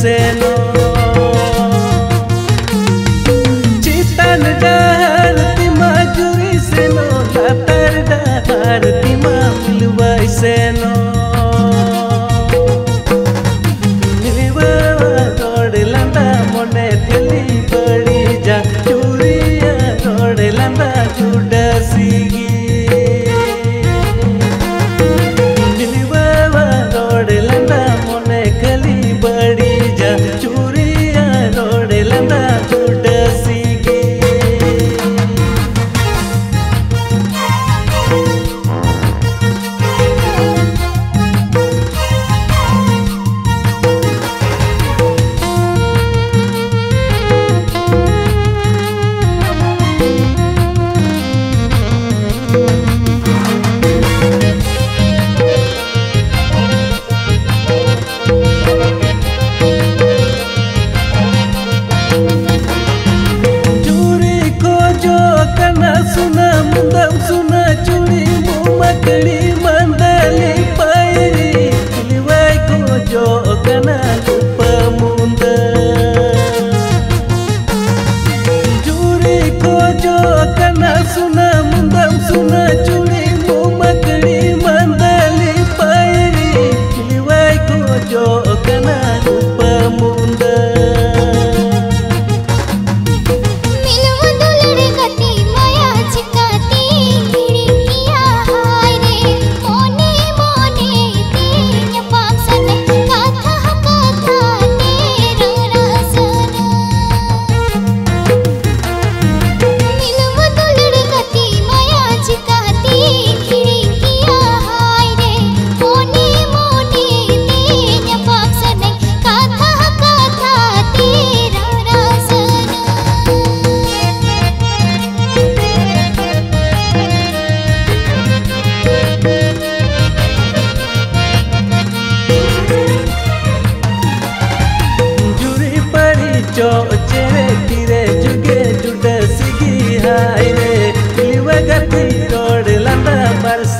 से लो। चितन डहरती मजूरी से लो लतर डहरती माफिल वैसे लो।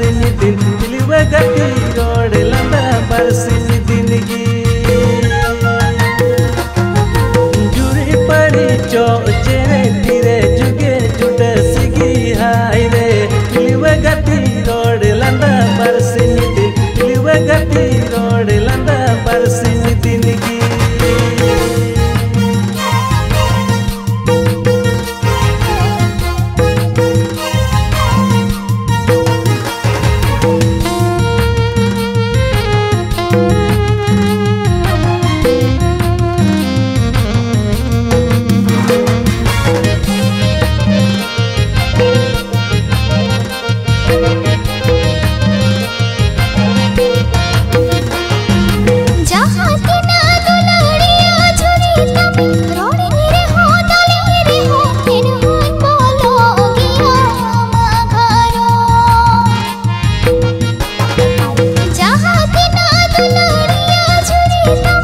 से नितिन Bye.